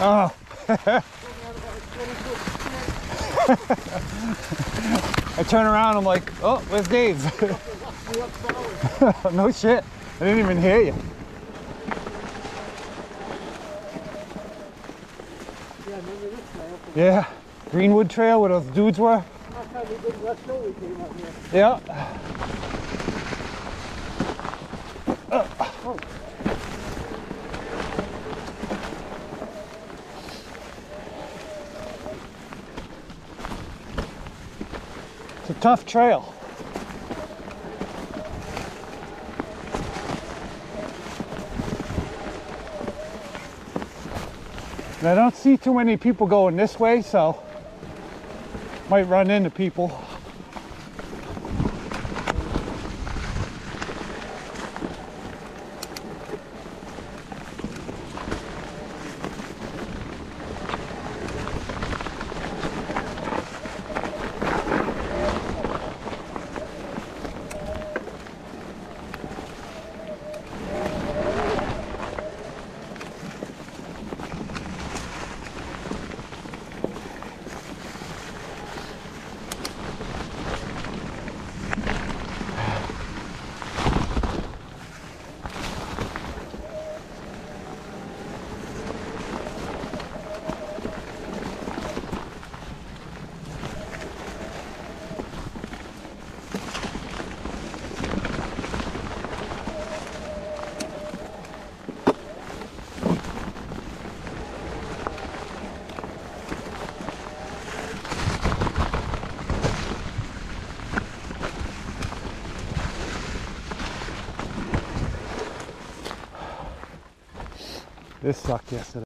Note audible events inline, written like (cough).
Oh. (laughs) I turn around, I'm like, oh, where's Dave? (laughs) no shit. I didn't even hear you. Yeah. Greenwood Trail where those dudes were. Yeah. A tough trail. And I don't see too many people going this way, so might run into people. This sucked yesterday.